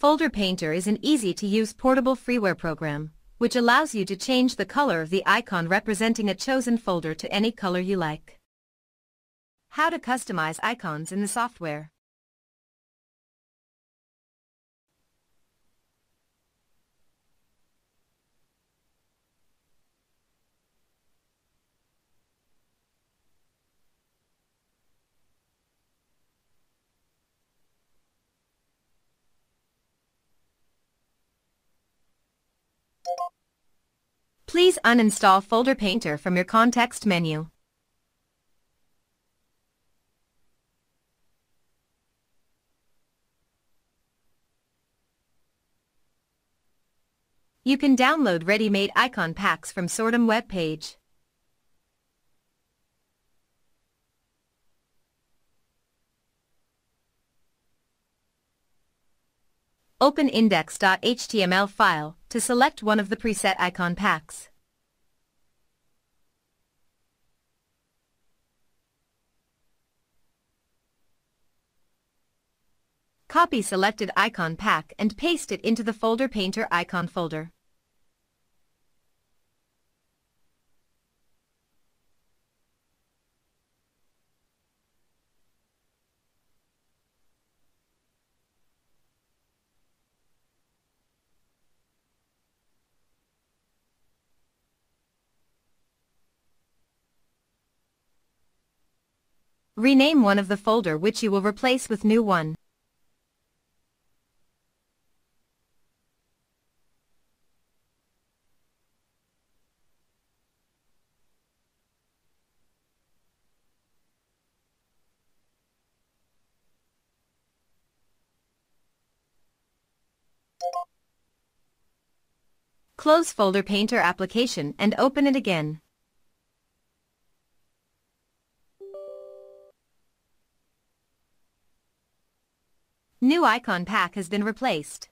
Folder Painter is an easy-to-use portable freeware program, which allows you to change the color of the icon representing a chosen folder to any color you like. How to customize icons in the software. Please uninstall Folder Painter from your context menu. You can download ready-made icon packs from Sordum web Open index.html file to select one of the preset icon packs. Copy selected icon pack and paste it into the Folder Painter icon folder. Rename one of the folder which you will replace with new one. Close Folder Painter application and open it again. New icon pack has been replaced.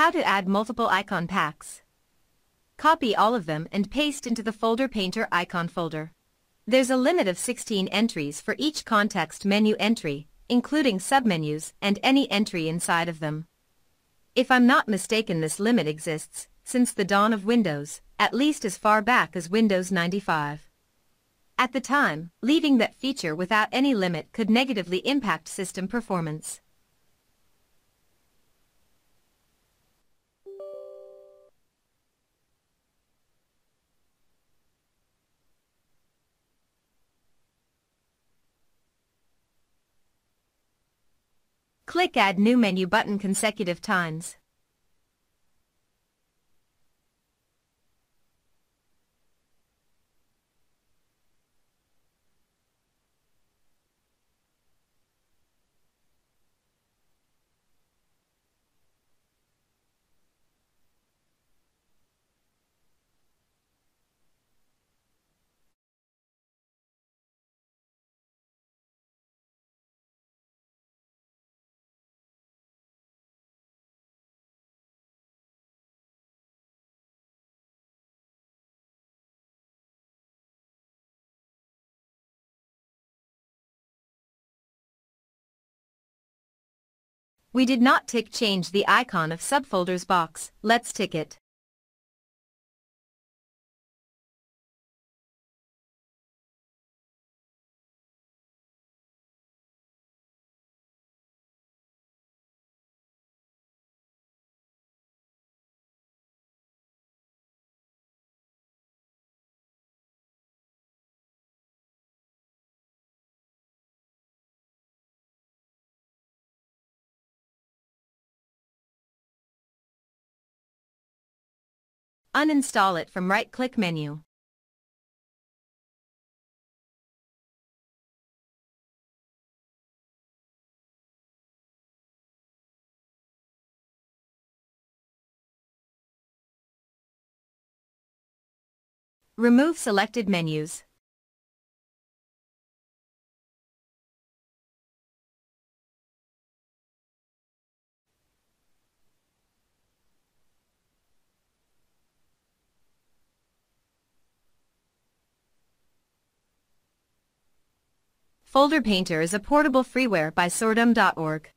How to add multiple icon packs. Copy all of them and paste into the Folder Painter icon folder. There's a limit of 16 entries for each context menu entry, including submenus and any entry inside of them. If I'm not mistaken this limit exists since the dawn of Windows, at least as far back as Windows 95. At the time, leaving that feature without any limit could negatively impact system performance. Click Add New Menu button consecutive times. We did not tick change the icon of subfolders box, let's tick it. Uninstall it from right-click menu. Remove selected menus. Folder Painter is a portable freeware by Sordum.org.